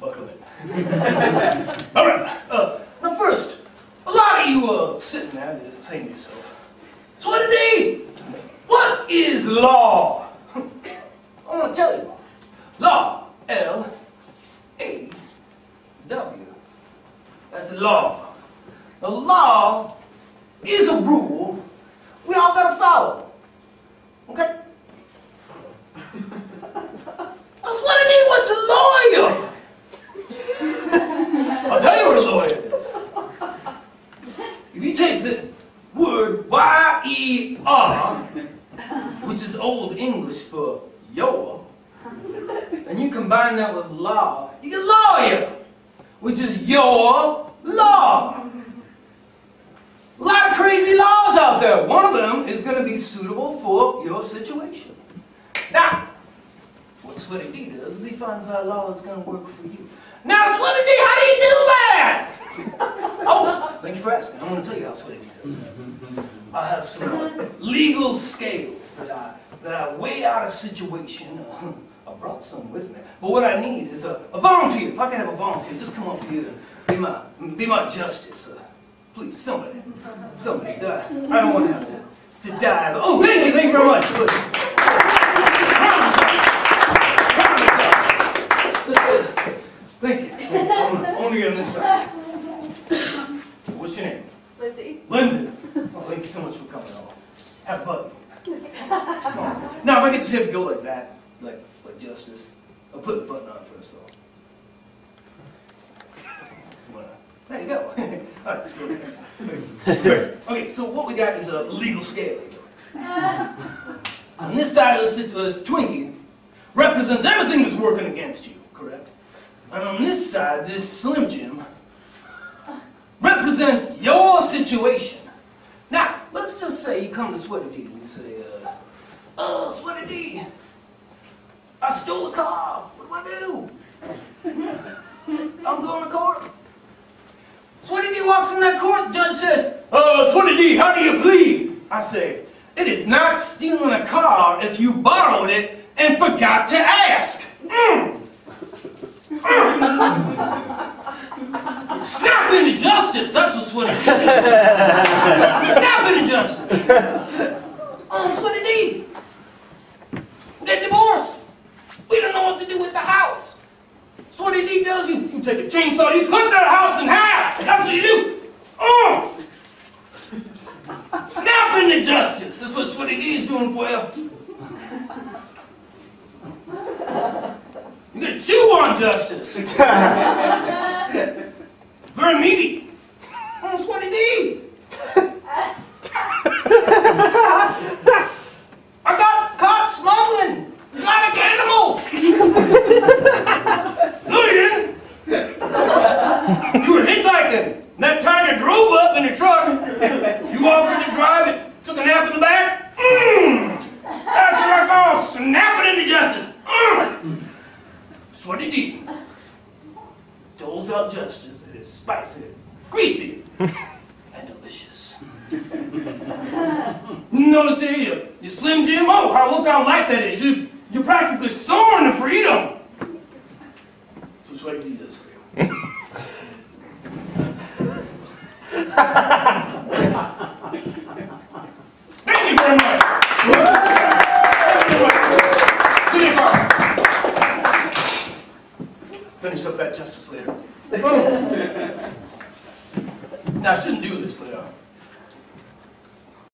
Buckle in. All right. Uh, now first, a lot of you are sitting there just saying to yourself, so what is law? I want to tell you. Law. L. A. W. That's law. The law is a rule we all got to follow. Okay? That's what it is. What's a lawyer? I'll tell you what a lawyer is. If you take the word Which is Old English for Yoa, and you combine that with law, you get lawyer, which is your law. A lot of crazy laws out there. One of them is going to be suitable for your situation. Now, what Sweaty Dee does is he finds that law that's going to work for you. Now, Sweaty Dee, how do you do that? oh, thank you for asking. I'm going to tell you how Sweaty Dee does. I have some legal scales that I, that I weigh out a situation. Uh, I brought some with me. But what I need is a, a volunteer. If I can have a volunteer, just come up here and be my, be my justice. Uh, please, somebody. Somebody die. I don't want to have to, to die. But, oh, thank you, thank you very much. Good. Thank you. Only on this side. What's your name? Lizzie. Lindsay. Oh, thank you so much for coming on. Have a button. Now, if I get to have go like that, like like Justice, I'll put the button on for first, though. There you go. All right, let's go. Okay, so what we got is a legal scale. On this side of the this uh, Twinkie represents everything that's working against you, correct? And on this side, this Slim Jim represents your situation. Now, let's just say you come to Sweaty Dee and you say, uh, oh, Sweaty Dee, I stole a car. What do I do? I'm going to court. Sweaty Dee walks in that court, judge says, uh, Sweaty Dee, how do you plead? I say, it is not stealing a car if you borrowed it and forgot to ask. Mm. Snap into justice. That's what Sweaty Dee Snap into justice. Oh, Sweaty Dee. Get divorced. We don't know what to do with the house. Sweaty Dee tells you, you take a chainsaw, you cut that house in half. That's what you do. Oh! Snap into justice. That's what Sweaty Dee is doing for you. You're gonna chew on justice. Very meaty. That's what he did. I got caught smuggling exotic animals. no, you didn't. You were hitchhiking. That time you drove up in a truck. You offered to drive it, took a nap in the back. Mm. That's what I call snapping into justice. Mm. That's what he did. Doles out justice that is spicy, greasy, and delicious. Notice here, you, you Slim Jim, oh, how look how light that is. You, you're practically soaring to freedom. That's what he does for you very much. Give me a card. Finish up that justice later. now, I shouldn't do this, but